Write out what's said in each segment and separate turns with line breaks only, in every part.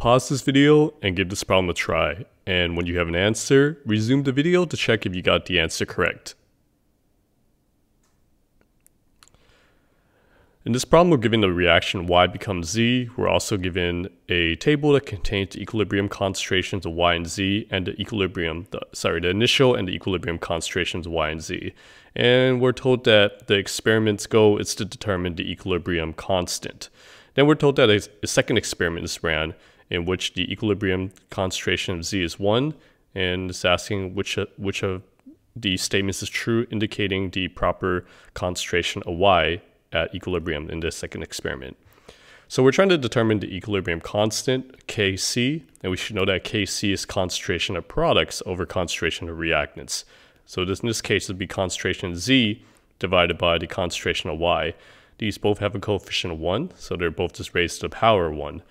Pause this video and give this problem a try, and when you have an answer, resume the video to check if you got the answer correct. In this problem, we're given the reaction y becomes z. We're also given a table that contains the equilibrium concentrations of y and z and the equilibrium, the, sorry, the initial and the equilibrium concentrations of y and z. And we're told that the experiment's goal is to determine the equilibrium constant. Then we're told that a, a second experiment is ran in which the equilibrium concentration of z is 1 and it's asking which, which of the statements is true, indicating the proper concentration of y at equilibrium in this second experiment. So we're trying to determine the equilibrium constant, Kc, and we should know that Kc is concentration of products over concentration of reactants. So this, in this case, would be concentration Z divided by the concentration of Y. These both have a coefficient of 1, so they're both just raised to the power 1.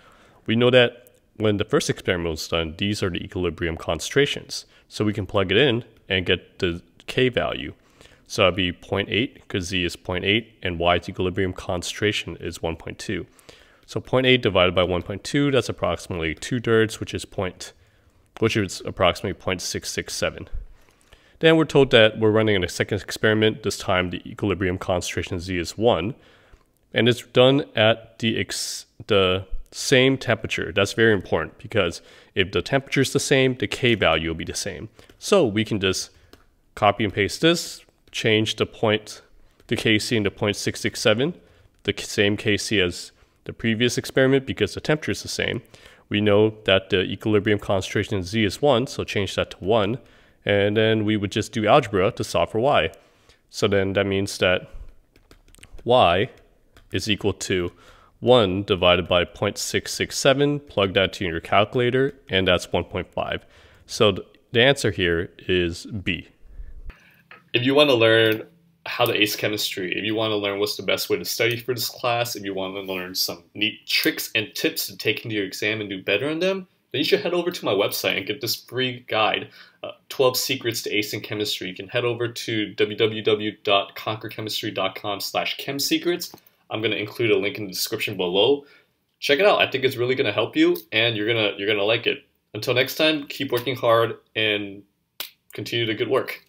We know that when the first experiment was done, these are the equilibrium concentrations. So we can plug it in and get the K value. So that'd be 0.8 because Z is 0.8 and Y's equilibrium concentration is 1.2. So 0.8 divided by 1.2, that's approximately 2 thirds, which is point, which is approximately 0.667. Then we're told that we're running a second experiment. This time the equilibrium concentration Z is 1. And it's done at the, the same temperature. That's very important because if the temperature is the same, the K value will be the same. So we can just copy and paste this, change the point, the Kc into 0.667, the same Kc as the previous experiment because the temperature is the same. We know that the equilibrium concentration in Z is 1, so change that to 1. And then we would just do algebra to solve for y. So then that means that y is equal to 1 divided by 0.667, plug that to your calculator, and that's 1.5. So the answer here is B
if you want to learn how to ace chemistry, if you want to learn what's the best way to study for this class, if you want to learn some neat tricks and tips to take into your exam and do better on them, then you should head over to my website and get this free guide, uh, 12 Secrets to Acing Chemistry. You can head over to www.conquerchemistry.com slash chemsecrets. I'm going to include a link in the description below. Check it out. I think it's really going to help you and you're going to you're going to like it. Until next time, keep working hard and continue the good work.